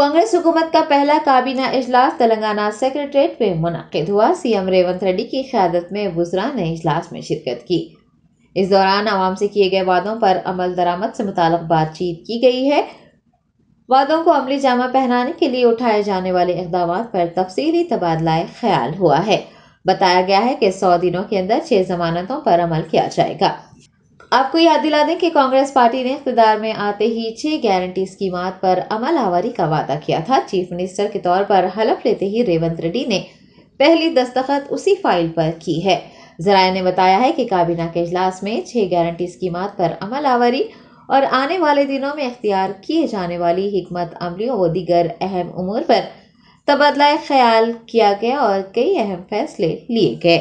कांग्रेस हुकूमत का पहला काबीना इजलास तेलंगाना सेक्रेटरीट में मुनद हुआ। सीएम रेवंत रेड्डी की क्यादत में बुजरा ने इजलास में शिरकत की। इस दौरान आवाम से किए गए वादों पर अमल दरामद से मुतालक बातचीत की गई है। वादों को अमली जामा पहनाने के लिए उठाए जाने वाले इकदाम पर तफसीली तबादला ख्याल हुआ है। बताया गया है कि सौ दिनों के अंदर छह जमानतों पर अमल किया जाएगा। आपको याद दिला दें कि कांग्रेस पार्टी ने इकतदार में आते ही छह गारंटी स्कीमात पर अमल आवारी का वादा किया था। चीफ मिनिस्टर के तौर पर हलफ लेते ही रेवंत रेड्डी ने पहली दस्तखत उसी फ़ाइल पर की है। जराये ने बताया है कि काबीना के अजलास में छह गारंटी स्कीमात पर अमल आवारी और आने वाले दिनों में इख्तियार किए जाने वाली हमत अमलियों व दीगर अहम उमूर पर तबादला ख्याल किया गया और कई अहम फैसले लिए गए।